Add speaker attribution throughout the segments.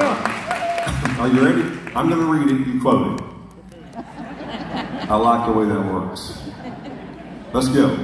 Speaker 1: Are you ready? I'm going to read it. You quote it. I like the way that works. Let's go.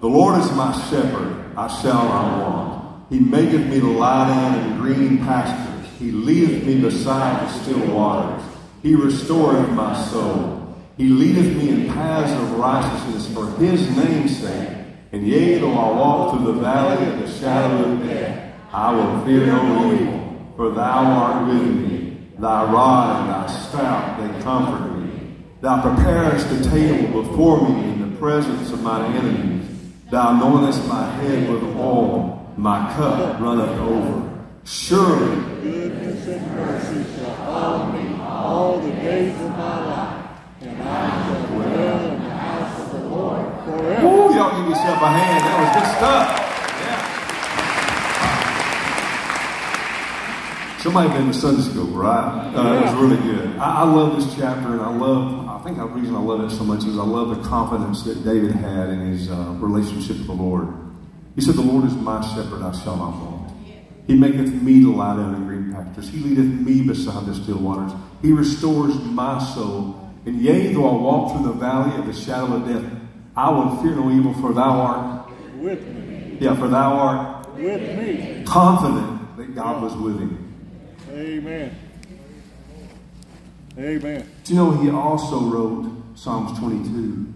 Speaker 1: The Lord is my shepherd, I shall not want. He maketh me to lie down in green pastures. He leadeth me beside the still waters. He restoreth my soul. He leadeth me in paths of righteousness for his name's sake. And yea, though I walk through the valley of the shadow of death, I will fear no evil, for thou art with me. Thy rod and thy staff, they comfort me. Thou preparest a table before me in the presence of mine enemies. Thou anointest my head with oil, my cup runneth over. Surely
Speaker 2: Goodness and mercy shall follow me all the days of my life, and I shall dwell in the house of the Lord forever.
Speaker 1: Woo, y'all give yourself a hand. That was good stuff. Somebody been to Sunday school, right? Uh, It was really good. I, I love this chapter, and I love. I think the reason I love it so much is I love the confidence that David had in his uh, relationship with the Lord. He said, "The Lord is my shepherd; I shall not want. He maketh me to lie down in green pastures. He leadeth me beside the still waters. He restores my soul. And yea, though I walk through the valley of the shadow of death, I will fear no evil, for thou art,
Speaker 2: With me.
Speaker 1: yeah, for thou art
Speaker 2: With me.
Speaker 1: confident that God was with him.
Speaker 2: Amen. Amen.
Speaker 1: Do you know he also wrote Psalms 22?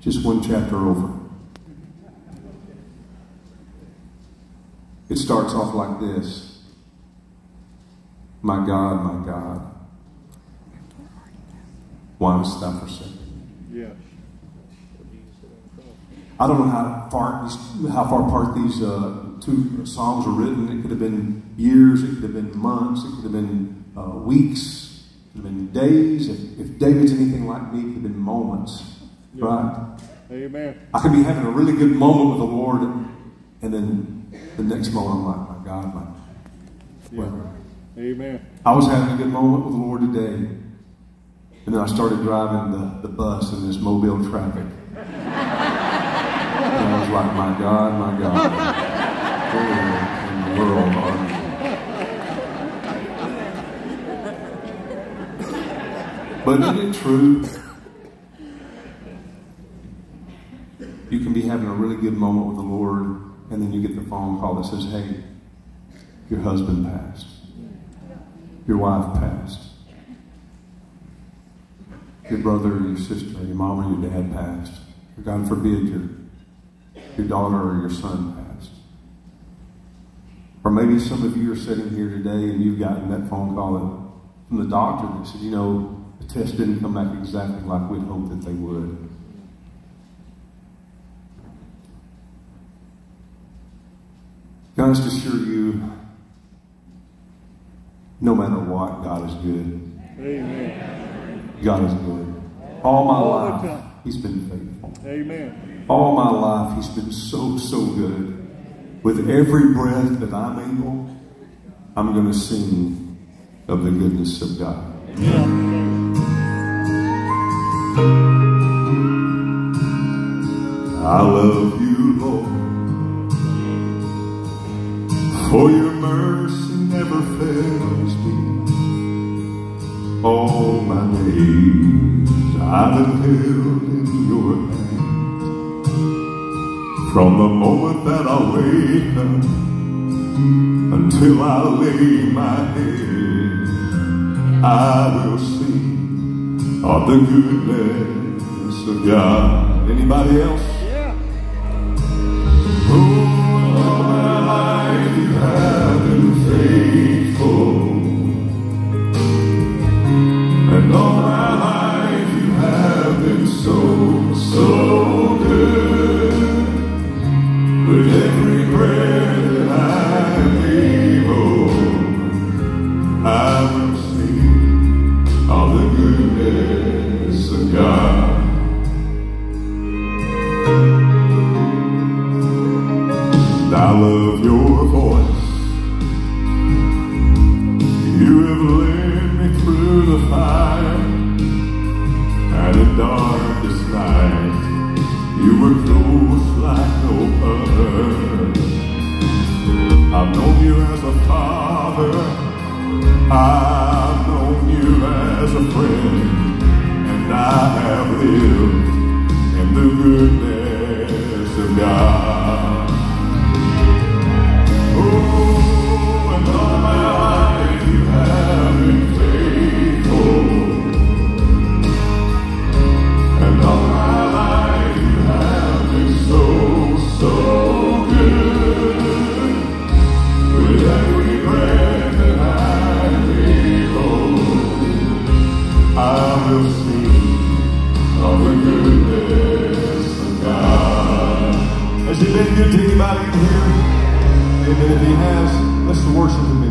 Speaker 1: Just one chapter over. It starts off like this My God, my God, why hast thou forsaken? me?"
Speaker 2: Yes.
Speaker 1: I don't know how far how far apart these uh, two songs were written. It could have been years. It could have been months. It could have been uh, weeks. It could have been days. If, if David's anything like me, it could have been moments. Right?
Speaker 2: Amen.
Speaker 1: I could be having a really good moment with the Lord, and then the next moment I'm like, my God, my.
Speaker 2: Yeah. Amen.
Speaker 1: I was having a good moment with the Lord today, and then I started driving the, the bus in this mobile traffic. And I was like, my God, my God. In are you? But isn't it true? You can be having a really good moment with the Lord, and then you get the phone call that says, hey, your husband passed. Your wife passed. Your brother or your sister, or your mom or your dad passed. God forbid your, your daughter or your son passed. Or maybe some of you are sitting here today and you've gotten that phone call from the doctor that said, you know, the test didn't come back exactly like we'd hoped that they would. Can I just assure you, no matter what, God is good.
Speaker 2: Amen.
Speaker 1: God is good. All my life. He's been faithful.
Speaker 2: Amen.
Speaker 1: All my life, He's been so, so good. With every breath that I'm able, I'm going to sing of the goodness of God. I love you, Lord, for your mercy never fails me. All my days I've been held in your hand. From the moment that I wake up until I lay my head, I will sing of the goodness of God. Anybody else?
Speaker 2: Yeah.
Speaker 1: Oh, all my faithful. And all You were close like no other. I've known you as a father. I anybody in here? Amen. If he has, let's worship him.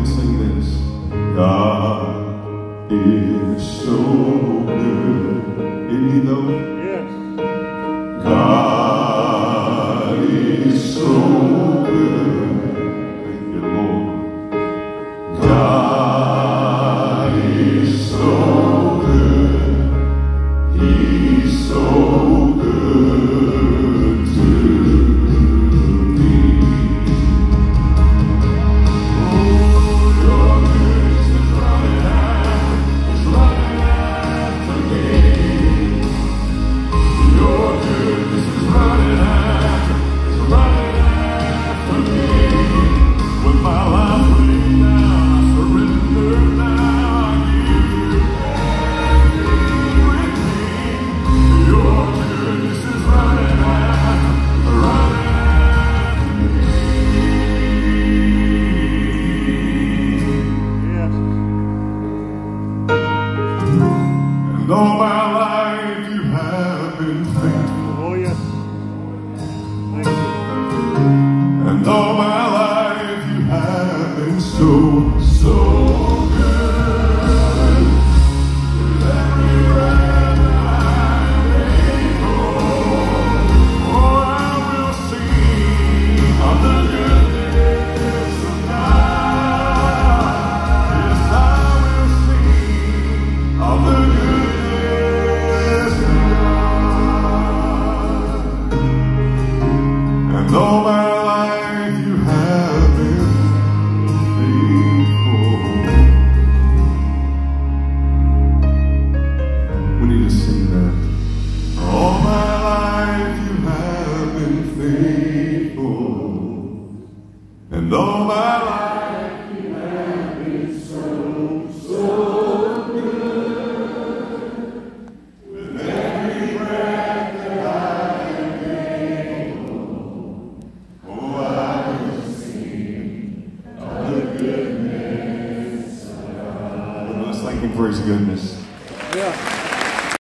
Speaker 2: Allahumma